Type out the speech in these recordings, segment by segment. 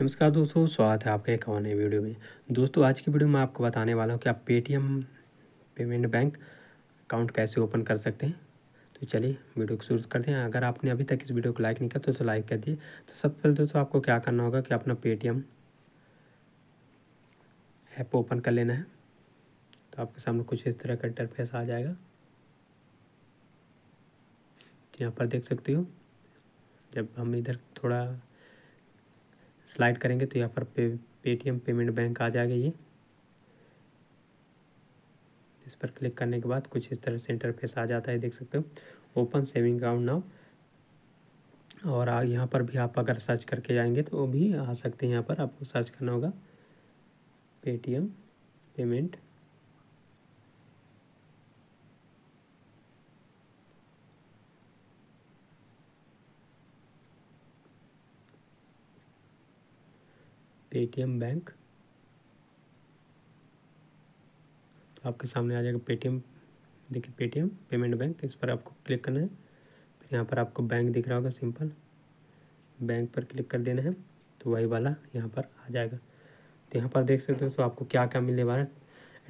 नमस्कार दोस्तों स्वागत है आपके एक और नए वीडियो में। दोस्तों आज की वीडियो में आपको बताने वाला हूँ कि आप पेटीएम पेमेंट बैंक अकाउंट कैसे ओपन कर सकते हैं। तो चलिए वीडियो को शुरू करते हैं। अगर आपने अभी तक इस वीडियो को लाइक नहीं किया तो, तो लाइक कर दिए तो सबसे पहले दोस्तों आपको क्या करना होगा कि अपना पेटीएम ऐप ओपन कर लेना है। तो आपके सामने कुछ इस तरह का इंटरफेस आ जाएगा। यहाँ पर देख सकते हो जब हम इधर थोड़ा स्लाइड करेंगे तो यहाँ पर पे पेटीएम पेमेंट बैंक आ जाएगा ये। इस पर क्लिक करने के बाद कुछ इस तरह से इंटरफेस आ जाता है, देख सकते हो। ओपन सेविंग अकाउंट नाउ और यहाँ पर भी आप अगर सर्च करके जाएँगे तो वो भी आ सकते हैं यहाँ पर, आपको सर्च करना होगा। Paytm payment Paytm bank. तो आपके सामने आ जाएगा पेटीएम। देखिए, पेटीएम, पेमेंट बैंक, इस पर आपको क्लिक करना है। फिर यहाँ पर आपको बैंक दिख रहा होगा, सिंपल। बैंक पर क्लिक कर देना है तो वही वाला यहाँ पर आ जाएगा। तो यहाँ पर देख सकते हो तो आपको क्या क्या मिलने वाला है।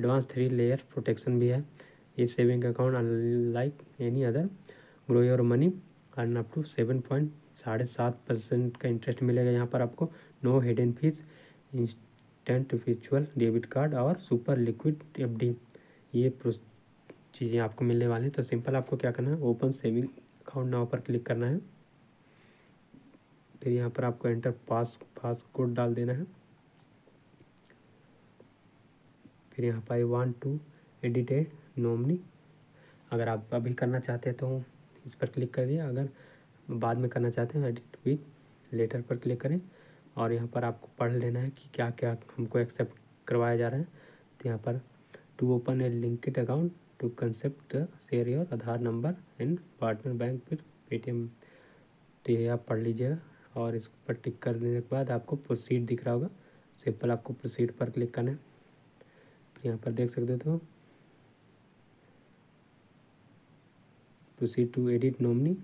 एडवांस थ्री लेयर प्रोटेक्शन भी है। ये saving account like any other. Grow your money, earn up to seven point साढ़े सात परसेंट का इंटरेस्ट मिलेगा यहाँ पर आपको। No hidden fees instant virtual debit card और सुपर लिक्विड एफडी ये चीज़ें आपको मिलने वाली हैं। तो सिंपल आपको क्या करना है? ओपन सेविंग अकाउंट नाव पर क्लिक करना है। फिर यहाँ पर आपको एंटर पास पास कोड डाल देना है। फिर यहाँ पर want to edit a nominee अगर आप अभी करना चाहते हैं तो इस पर क्लिक करिए। अगर बाद में करना चाहते हैं एडिट विथ लेटर पर क्लिक करें। और यहाँ पर आपको पढ़ लेना है कि क्या क्या हमको एक्सेप्ट करवाया जा रहा है। तो यहाँ पर to open a linked account to consent share your Aadhaar number and partner bank फिर पेटीएम तो ये आप पढ़ लीजिएगा और इस पर टिक कर देने के बाद आपको प्रोसीड दिख रहा होगा। सिंपल आपको प्रोसीड पर क्लिक करना है। फिर यहाँ पर देख सकते हो प्रोसीड टू एडिट नॉमनी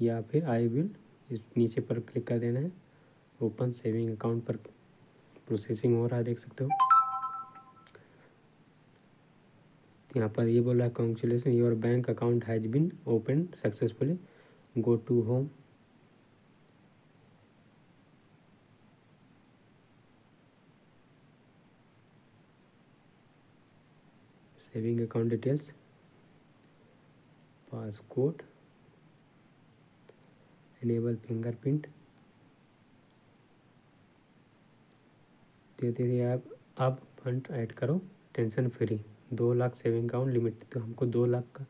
या फिर आई विल इस नीचे पर क्लिक कर देना है। ओपन सेविंग अकाउंट पर प्रोसेसिंग हो रहा है, देख सकते हो। यहाँ पर ये बोल रहा है congratulation your bank account has been open successfully go to home saving account details passcode enable fingerprint धीरे धीरे आप अब फंड ऐड करो टेंशन फ्री दो लाख सेविंग अकाउंट लिमिट तो हमको दो लाख का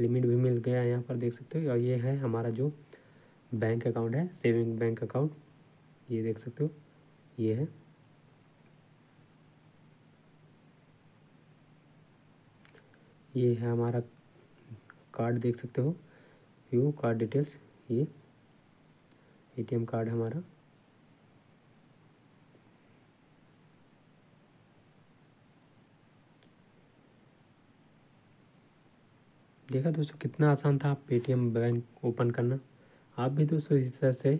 लिमिट भी मिल गया यहाँ पर देख सकते हो, और ये है हमारा जो बैंक अकाउंट है सेविंग बैंक अकाउंट ये देख सकते हो, ये है। ये है हमारा कार्ड देख सकते हो व्यू कार्ड डिटेल्स ये। एटीएम कार्ड हमारा। देखा दोस्तों कितना आसान था पेटीएम बैंक ओपन करना। आप भी दोस्तों इस तरह से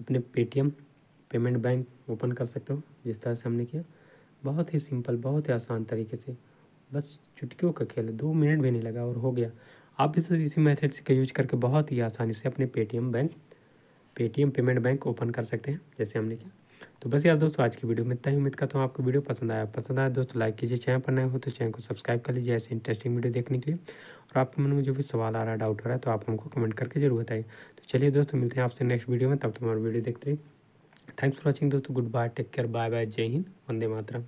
अपने पेटीएम पेमेंट बैंक ओपन कर सकते हो, जिस तरह से हमने किया। बहुत ही सिंपल बहुत ही आसान तरीके से। बस चुटकियों का खेल, दो मिनट भी नहीं लगा और हो गया। आप भी इसी मेथड का यूज़ करके बहुत ही आसानी से अपने Paytm bank Paytm payment bank open कर सकते हैं, जैसे हमने किया। तो बस यार दोस्तों, आज की वीडियो में इतना ही। उम्मीद करता हूँ आपको वीडियो पसंद आया। पसंद आया दोस्तों लाइक कीजिए, चैनल पर नए हो तो चैनल को सब्सक्राइब कर लीजिए ऐसे इंटरेस्टिंग वीडियो देखने के लिए। और आपके मन में जो भी सवाल आ रहा है डाउट हो रहा है तो आप हमको कमेंट करके ज़रूर बताइए। तो चलिए दोस्तों, मिलते हैं आपसे नेक्स्ट वीडियो में। तब तुम्हारा वीडियो देखते रहिए। थैंक्स फॉर वॉचिंग दोस्तों। Goodbye take care bye bye जय हिंद, वंदे मातरम।